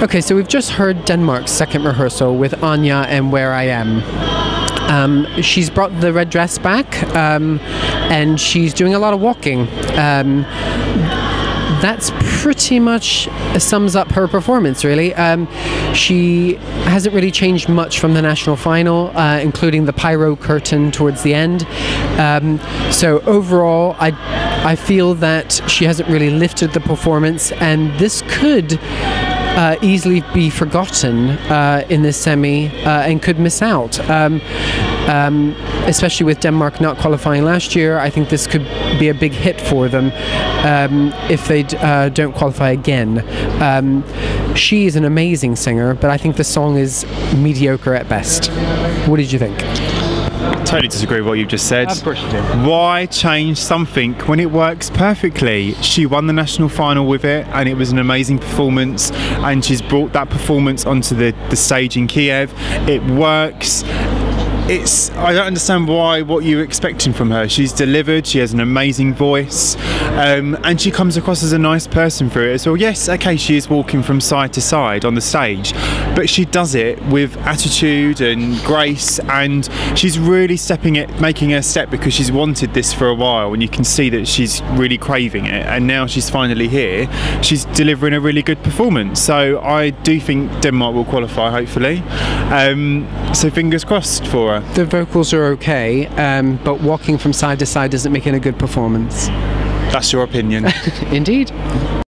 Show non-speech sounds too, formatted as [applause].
Okay, so we've just heard Denmark's second rehearsal with Anja and Where I Am. Um, she's brought the red dress back um, and she's doing a lot of walking. Um, that's pretty much sums up her performance, really. Um, she hasn't really changed much from the national final, uh, including the pyro curtain towards the end. Um, so overall, I I feel that she hasn't really lifted the performance, and this could. Uh, easily be forgotten uh, in this semi uh, and could miss out. Um, um, especially with Denmark not qualifying last year, I think this could be a big hit for them um, if they uh, don't qualify again. Um, she is an amazing singer, but I think the song is mediocre at best. What did you think? Totally disagree with what you've just said. Of course you do. Why change something when it works perfectly? She won the national final with it, and it was an amazing performance. And she's brought that performance onto the, the stage in Kiev. It works it's I don't understand why what you're expecting from her. She's delivered. She has an amazing voice, um, and she comes across as a nice person through it as well. Yes, okay, she is walking from side to side on the stage, but she does it with attitude and grace, and she's really stepping it, making her step because she's wanted this for a while, and you can see that she's really craving it, and now she's finally here. She's delivering a really good performance. So I do think Denmark will qualify, hopefully. Um, so fingers crossed for her. The vocals are okay, um, but walking from side to side doesn't make it a good performance. That's your opinion. [laughs] Indeed.